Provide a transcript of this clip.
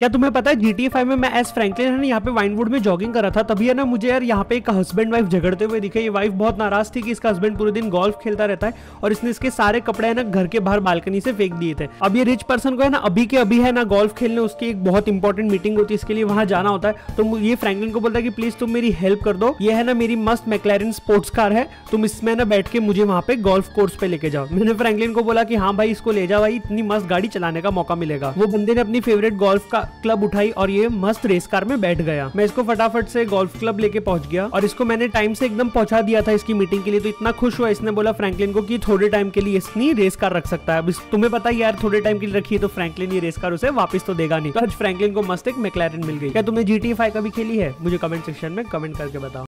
क्या तुम्हें पता है जीटी फाइव में मैं एस फ्रैंकलिन है ना, यहाँ पे वाइनवुड में जॉगिंग कर रहा था, तभी है ना मुझे यार यहाँ पे एक हस्बैंड वाइफ झगड़ते हुए दिखे। ये वाइफ बहुत नाराज़ थी कि इसका हस्बैंड पूरे दिन गोल्फ खेलता रहता है और इसने इसके सारे कपड़े है ना घर के बाहर बालकनी से फेंक दिए थे। अब ये रिच पर्सन को है ना, अभी के अभी है ना गोल्फ खेलने, उसकी एक बहुत इंपॉर्टेंट मीटिंग होती है, इसके लिए वहाँ जाना होता है। तो ये फ्रैंकलिन को बोलता है कि प्लीज़ तुम मेरी हेल्प कर दो। ये है ना मेरी मस्त मैकलैरिन स्पोर्ट्स कार है, तुम इसमें ना बैठ के मुझे वहाँ पे गोल्फ कोर्स पे लेके जाओ। मैंने फ्रैंकलिन को बोला कि हाँ भाई इसको ले जाओ भाई, इतनी मस्त गाड़ी चलाने का मौका मिलेगा। वो बंदे ने अपनी फेवरेट गोल्फ का क्लब उठाई और ये मस्त रेस कार में बैठ गया। मैं इसको फटाफट से गोल्फ क्लब लेके पहुँच गया और इसको मैंने टाइम से एकदम पहुँचा दिया था इसकी मीटिंग के लिए। तो इतना खुश हुआ, इसने बोला फ्रैंकलिन को कि थोड़े टाइम के लिए इसने रेस कार रख सकता है। अब तुम्हें पता है यार, थोड़े टाइम के लिए रखी है तो फ्रैंकलिन ये रेस कार उसे वापस तो देगा नहीं। तो आज फ्रैंकलिन को मस्त एक मैकलैरन मिल गई। क्या तुमने जी कभी खेली है? मुझे कमेंट सेक्शन में कमेंट करके बताओ।